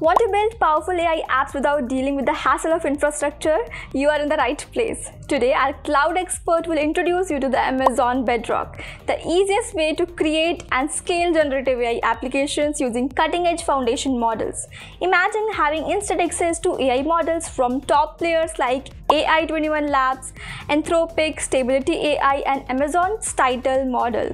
Want to build powerful AI apps without dealing with the hassle of infrastructure? You are in the right place. Today, our cloud expert will introduce you to the Amazon Bedrock, the easiest way to create and scale generative AI applications using cutting edge foundation models. Imagine having instant access to AI models from top players like AI21 Labs, Anthropic, Stability AI, and Amazon's Titan model,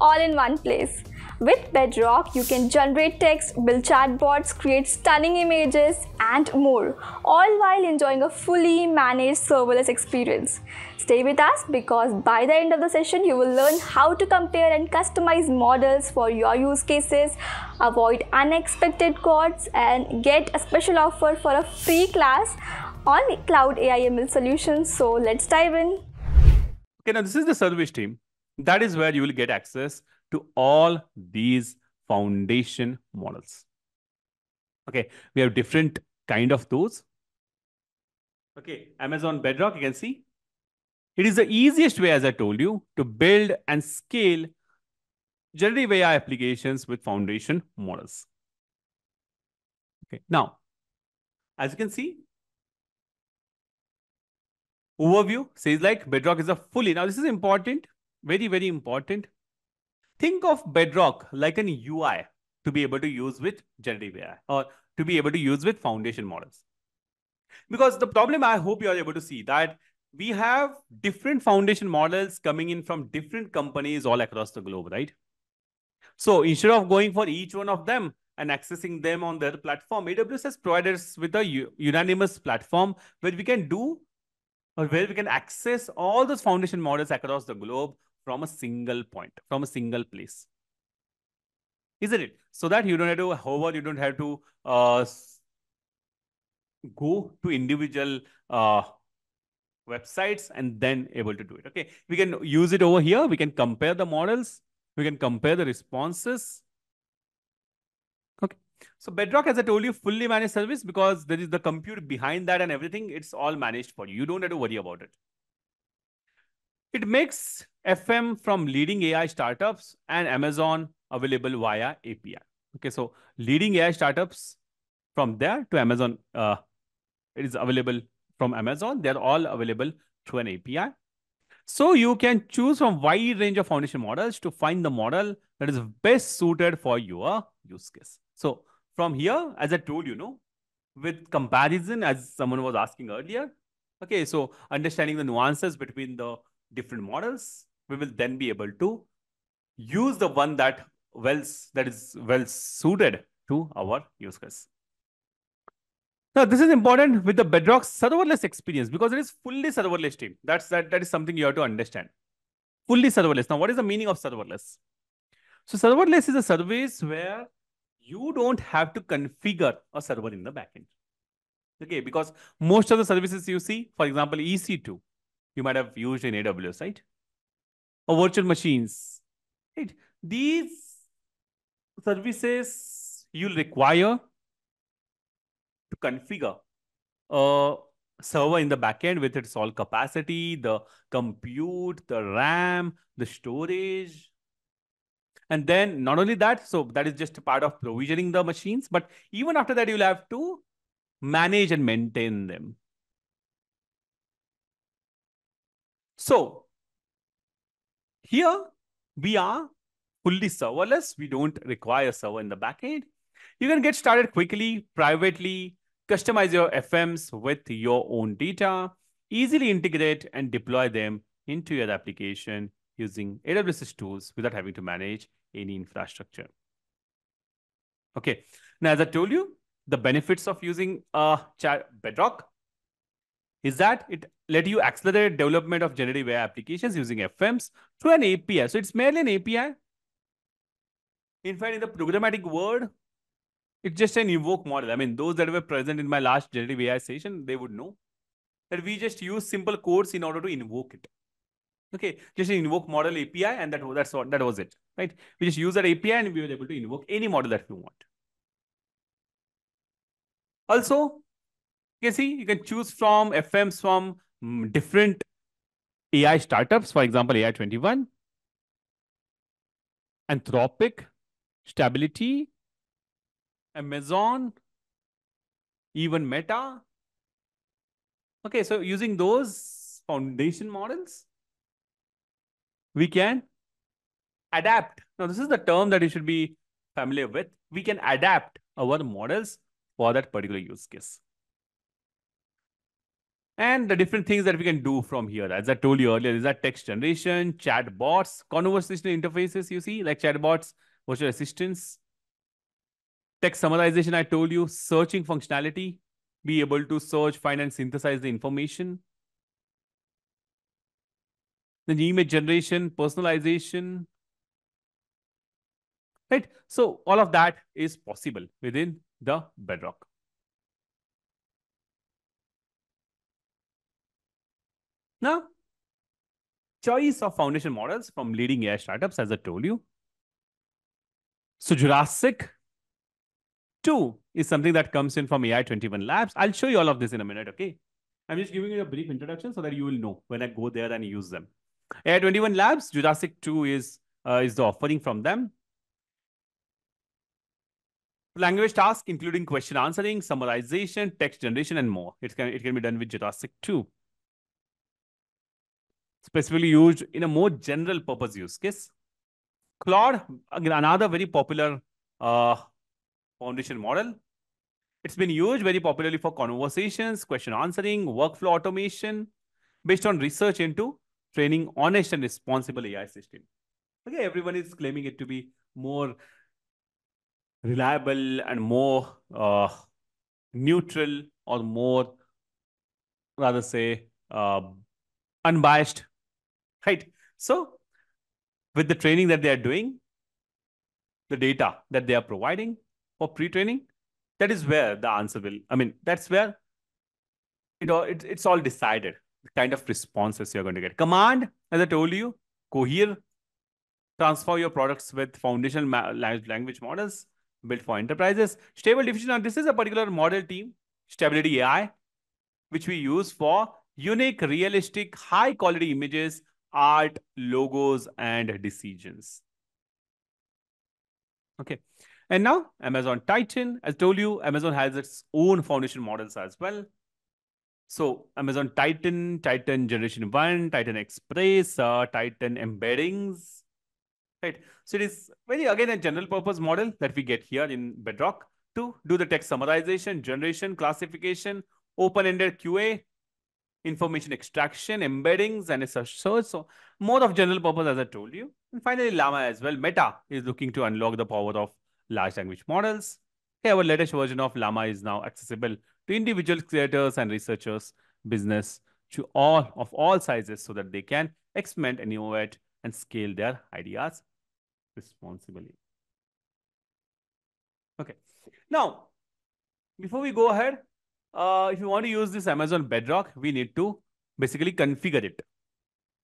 all in one place. With Bedrock, you can generate text, build chatbots, create stunning images, and more, all while enjoying a fully managed serverless experience. Stay with us because by the end of the session, you will learn how to compare and customize models for your use cases, avoid unexpected costs, and get a special offer for a free class on Cloud AI ML solutions. So let's dive in. Okay, now this is the service team. That is where you will get access to all these foundation models. Okay, we have different kind of those. Okay, Amazon Bedrock, you can see. It is the easiest way, as I told you, to build and scale generative AI applications with foundation models. Okay, now, as you can see, overview says like Bedrock is a fully, now this is important, very, very important. Think of Bedrock like an UI to be able to use with generative AI or to be able to use with foundation models. Because the problem I hope you are able to see that we have different foundation models coming in from different companies all across the globe, right? So instead of going for each one of them and accessing them on their platform, AWS has provided us with a unanimous platform where we can do or where we can access all those foundation models across the globe from a single point, from a single place. Isn't it? So that you don't have to hover, you don't have to uh, go to individual uh, websites and then able to do it. Okay, we can use it over here. We can compare the models. We can compare the responses. Okay, so Bedrock, as I told you, fully managed service because there is the compute behind that and everything. It's all managed for you. You don't have to worry about it. It makes FM from leading AI startups and Amazon available via API. Okay, so leading AI startups from there to Amazon, uh, it is available from Amazon. They're all available through an API. So you can choose from wide range of foundation models to find the model that is best suited for your use case. So from here, as I told you, know, with comparison, as someone was asking earlier, okay, so understanding the nuances between the different models, we will then be able to use the one that well that is well suited to our use case. Now, this is important with the Bedrock serverless experience because it is fully serverless team. That's that that is something you have to understand. Fully serverless. Now, what is the meaning of serverless? So serverless is a service where you don't have to configure a server in the backend. Okay, because most of the services you see, for example, EC2, you might have used in AWS, right? Or virtual machines, right? These services you'll require to configure a server in the backend with its all capacity, the compute, the RAM, the storage. And then not only that, so that is just a part of provisioning the machines, but even after that, you'll have to manage and maintain them. So here we are fully serverless. We don't require a server in the backend. You can get started quickly, privately, customize your FMs with your own data, easily integrate and deploy them into your application using AWS tools without having to manage any infrastructure. Okay, now as I told you, the benefits of using uh, Bedrock is that it let you accelerate development of generative AI applications using FMs through an API. So it's merely an API. In fact, in the programmatic world, it's just an invoke model. I mean, those that were present in my last generative AI session, they would know that we just use simple codes in order to invoke it. Okay, just an invoke model API, and that that's what that was it, right? We just use that API, and we were able to invoke any model that we want. Also, you can see you can choose from FMs from mm, different AI startups, for example, AI21, Anthropic, Stability, Amazon, even Meta. Okay, so using those foundation models, we can adapt. Now, this is the term that you should be familiar with. We can adapt our models for that particular use case. And the different things that we can do from here, as I told you earlier, is that text generation, chat bots, conversational interfaces, you see, like chatbots, virtual assistants, text summarization, I told you, searching functionality, be able to search, find, and synthesize the information. Then image generation, personalization, right? So all of that is possible within the Bedrock. Now, choice of foundation models from leading AI startups, as I told you. So Jurassic 2 is something that comes in from AI21 Labs. I'll show you all of this in a minute, okay? I'm just giving you a brief introduction so that you will know when I go there and use them. AI21 Labs, Jurassic 2 is, uh, is the offering from them. Language task, including question answering, summarization, text generation, and more. It can, it can be done with Jurassic 2 specifically used in a more general purpose use case. Claude, another very popular uh, foundation model. It's been used very popularly for conversations, question answering, workflow automation, based on research into training honest and responsible AI system. Okay, everyone is claiming it to be more reliable and more uh, neutral or more, rather say, uh, unbiased right? So with the training that they are doing, the data that they are providing for pre-training, that is where the answer will, I mean, that's where you know, it, it's all decided, the kind of responses you're going to get. Command, as I told you, Cohere, transfer your products with foundational language models built for enterprises. Stable diffusion, now this is a particular model team, Stability AI, which we use for unique, realistic, high quality images art, logos, and decisions. Okay. And now Amazon Titan, as told you, Amazon has its own foundation models as well. So Amazon Titan, Titan Generation 1, Titan Express, uh, Titan Embeddings, right? So it is very, again, a general purpose model that we get here in Bedrock to do the text summarization, generation, classification, open-ended QA, information extraction, embeddings, and a search. So more of general purpose, as I told you. And finally, Llama as well. Meta is looking to unlock the power of large language models. Okay, our latest version of Llama is now accessible to individual creators and researchers, business, to all of all sizes so that they can experiment, and innovate, and scale their ideas responsibly. Okay. Now, before we go ahead, uh, if you want to use this Amazon Bedrock, we need to basically configure it.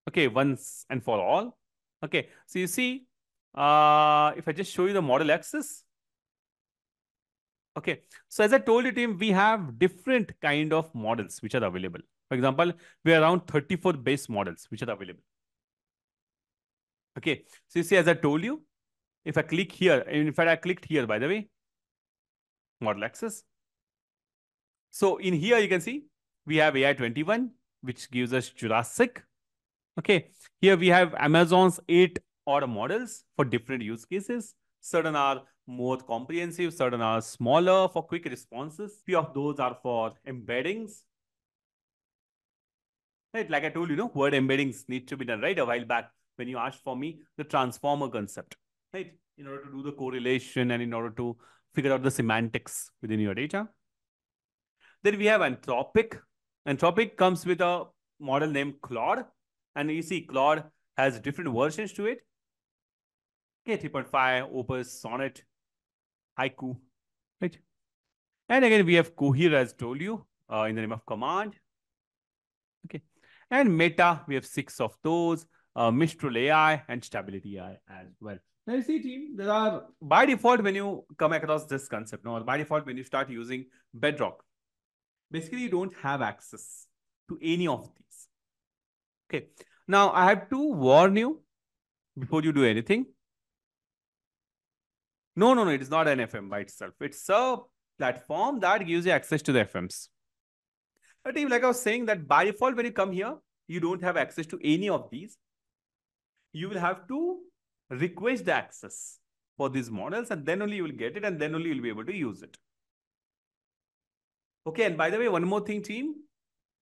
Okay, once and for all. Okay, so you see, uh, if I just show you the model access. Okay, so as I told you, team, we have different kind of models which are available. For example, we are around 34 base models which are available. Okay, so you see, as I told you, if I click here, in fact, I clicked here, by the way, model access. So in here, you can see we have AI21, which gives us Jurassic. Okay, here we have Amazon's eight order models for different use cases. Certain are more comprehensive, certain are smaller for quick responses. Few of those are for embeddings. Right, like I told you, know, word embeddings need to be done right a while back when you asked for me the transformer concept, right? In order to do the correlation and in order to figure out the semantics within your data. Then we have Anthropic. Anthropic comes with a model named Claude. And you see Claude has different versions to it. Okay, 3.5, Opus, Sonnet, Haiku, right? And again, we have Cohere as told you uh, in the name of command. Okay. And Meta, we have six of those, uh, Mistral AI and Stability AI as well. Now you see team, there are by default when you come across this concept, no, by default when you start using Bedrock, basically you don't have access to any of these. Okay. Now I have to warn you before you do anything. No, no, no, it is not an FM by itself. It's a platform that gives you access to the FMs. But like I was saying that by default, when you come here, you don't have access to any of these. You will have to request the access for these models and then only you will get it and then only you'll be able to use it. Okay, and by the way, one more thing, team.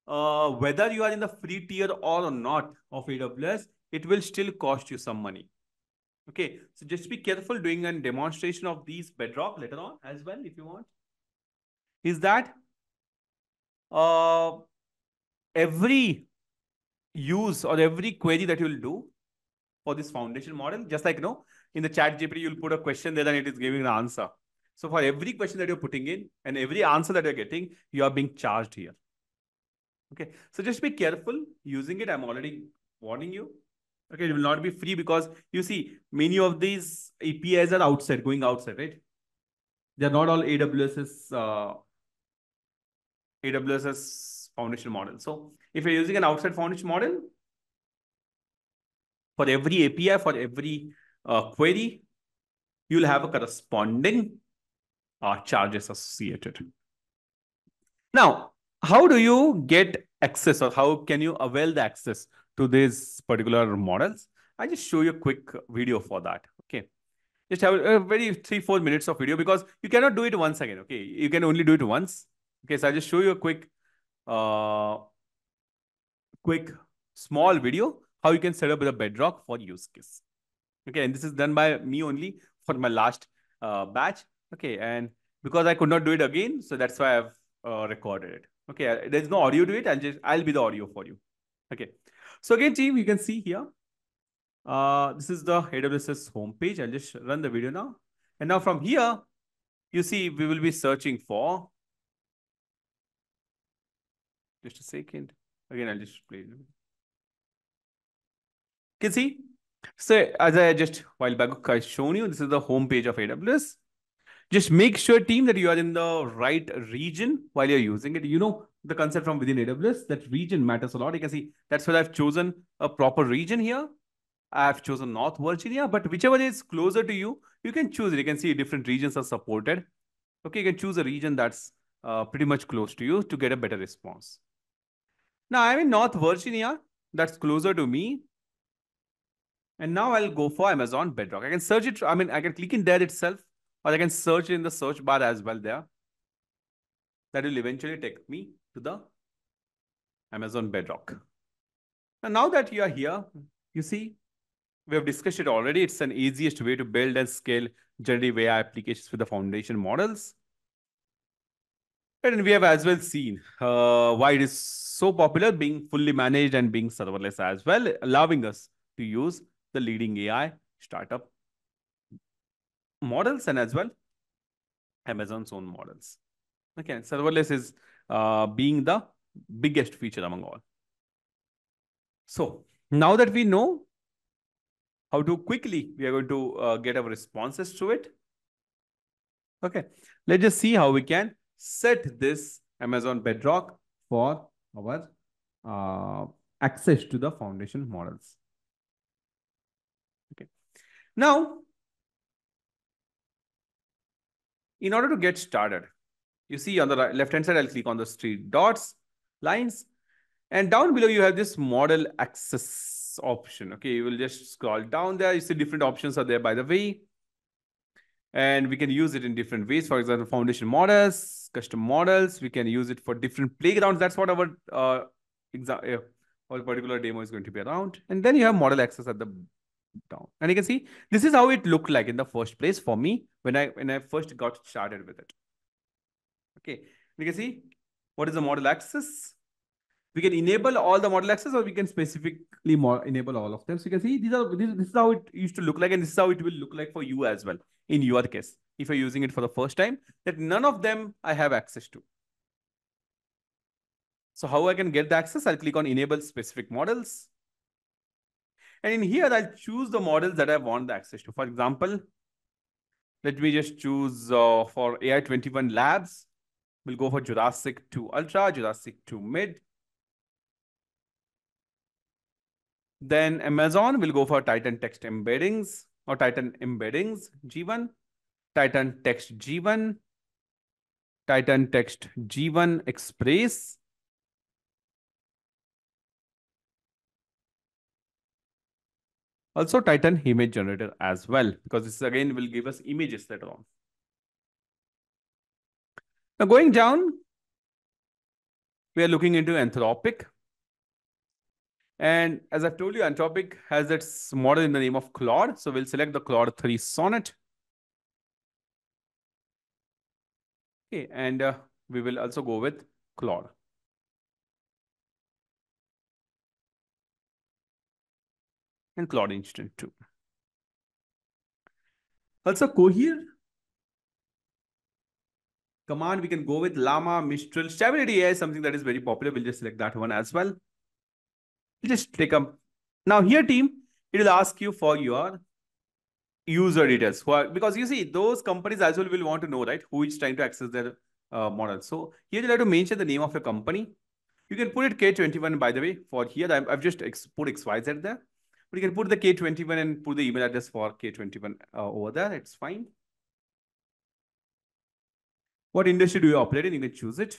Uh, whether you are in the free tier or not of AWS, it will still cost you some money. Okay, so just be careful doing a demonstration of these Bedrock later on as well if you want. Is that uh, every use or every query that you'll do for this foundation model, just like you know, in the chat GPT, you'll put a question there and it is giving an answer. So for every question that you're putting in and every answer that you're getting, you are being charged here. Okay, so just be careful using it. I'm already warning you. Okay, it will not be free because you see many of these APIs are outside, going outside, right? They're not all AWS's uh, AWS's foundation model. So if you're using an outside foundation model, for every API, for every uh, query, you'll have a corresponding uh, charges associated. Now, how do you get access or how can you avail the access to these particular models? I just show you a quick video for that. Okay. Just have a very three, four minutes of video because you cannot do it once again. Okay. You can only do it once. Okay. So I just show you a quick, uh, quick small video how you can set up the bedrock for use case. Okay. And this is done by me only for my last uh, batch. Okay. And because I could not do it again, so that's why I've uh, recorded it. Okay. There's no audio to it. I'll just, I'll be the audio for you. Okay. So again, team, you can see here. Uh, this is the AWS homepage. I'll just run the video now. And now from here, you see we will be searching for. Just a second. Again, I'll just play. You can see. So as I just while back I shown you, this is the homepage of AWS. Just make sure, team, that you are in the right region while you're using it. You know the concept from within AWS, that region matters a lot. You can see that's why I've chosen a proper region here. I've chosen North Virginia, but whichever is closer to you, you can choose it. You can see different regions are supported. Okay, you can choose a region that's uh, pretty much close to you to get a better response. Now I'm in North Virginia. That's closer to me. And now I'll go for Amazon Bedrock. I can search it. I mean, I can click in there itself or I can search in the search bar as well there. That will eventually take me to the Amazon Bedrock. And now that you are here, you see, we have discussed it already. It's an easiest way to build and scale generative AI applications with the foundation models. And we have as well seen uh, why it is so popular being fully managed and being serverless as well, allowing us to use the leading AI startup models and as well Amazon's own models. Okay, serverless is uh, being the biggest feature among all. So now that we know how to quickly we are going to uh, get our responses to it. Okay, let's just see how we can set this Amazon Bedrock for our uh, access to the foundation models. Okay, now in order to get started, you see on the right, left-hand side, I'll click on the three dots, lines, and down below you have this model access option. Okay, you will just scroll down there. You see different options are there by the way. And we can use it in different ways. For example, foundation models, custom models. We can use it for different playgrounds. That's what our uh, example, our particular demo is going to be around. And then you have model access at the down. And you can see this is how it looked like in the first place for me when I when I first got started with it. Okay, you can see what is the model access. We can enable all the model access or we can specifically enable all of them. So you can see these are this, this is how it used to look like and this is how it will look like for you as well in your case. If you're using it for the first time, that none of them I have access to. So how I can get the access? I'll click on enable specific models. And in here, I'll choose the models that I want the access to. For example, let me just choose uh, for AI21 labs. We'll go for Jurassic 2 Ultra, Jurassic 2 Mid. Then Amazon will go for Titan Text Embeddings or Titan Embeddings G1, Titan Text G1, Titan Text G1 Express. Also Titan image generator as well, because this again will give us images later on. Now going down, we are looking into Anthropic. And as I've told you, Anthropic has its model in the name of Claude. So we'll select the Claude 3 Sonnet. Okay, and uh, we will also go with Claude. And Claude Instant too. Also Cohere. Command, we can go with Llama, Mistral. Stability AI is something that is very popular. We'll just select that one as well. We'll just take a... Now here, team, it will ask you for your user details who because you see those companies as well will want to know right who is trying to access their uh, model so here you'll have to mention the name of your company you can put it k21 by the way for here I've just put xyz there but you can put the k21 and put the email address for k21 uh, over there. It's fine. What industry do you operate in? You can choose it.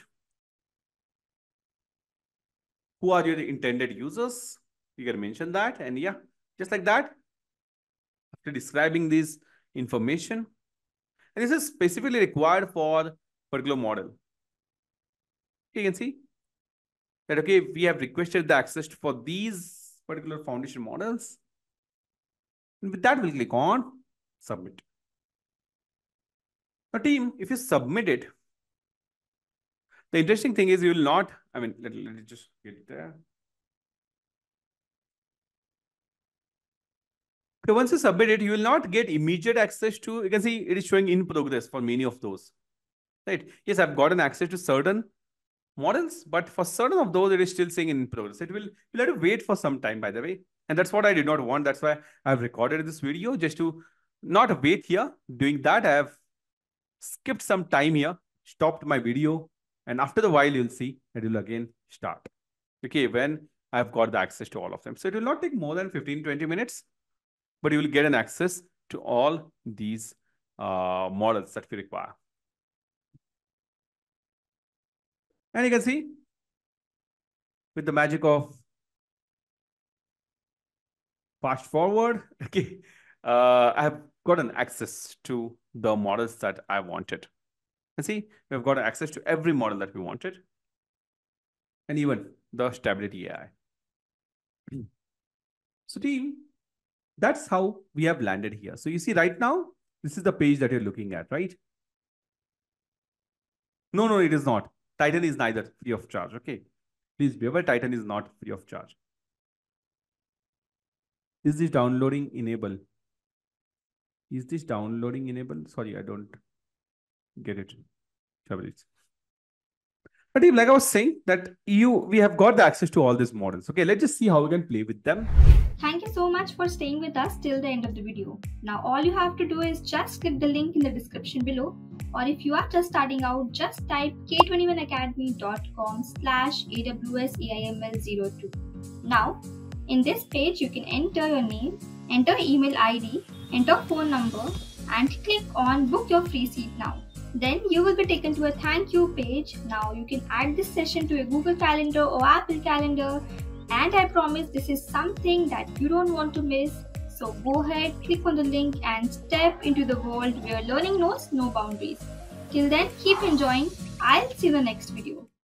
Who are your intended users? You can mention that. And yeah just like that after describing this information. And this is specifically required for particular model. You can see that, okay, we have requested the access for these particular foundation models. And with that, we'll click on submit. Now team, if you submit it, the interesting thing is you will not, I mean, let, let me just get there. So once you submit it, you will not get immediate access to, you can see it is showing in progress for many of those, right? Yes, I've gotten access to certain models, but for certain of those, it is still saying in progress. It will, you'll have to wait for some time, by the way. And that's what I did not want. That's why I've recorded this video just to not wait here. Doing that, I have skipped some time here, stopped my video. And after the while, you'll see it will again start. Okay, when I've got the access to all of them. So it will not take more than 15, 20 minutes but you will get an access to all these uh, models that we require. And you can see with the magic of fast forward, okay, uh, I have gotten access to the models that I wanted. And see, we've got access to every model that we wanted. And even the stability AI. so team, that's how we have landed here. So you see right now, this is the page that you're looking at, right? No, no, it is not. Titan is neither free of charge. Okay. Please be aware Titan is not free of charge. Is this downloading enable? Is this downloading enable? Sorry, I don't get it. But if, like I was saying, that you we have got the access to all these models. Okay, let's just see how we can play with them. Thank you so much for staying with us till the end of the video. Now all you have to do is just click the link in the description below or if you are just starting out, just type k21academy.com slash awsaiml02. Now, in this page, you can enter your name, enter email ID, enter phone number and click on book your free seat now. Then you will be taken to a thank you page. Now you can add this session to a Google Calendar or Apple Calendar. And I promise this is something that you don't want to miss. So go ahead, click on the link and step into the world where learning knows no boundaries. Till then, keep enjoying. I'll see you in the next video.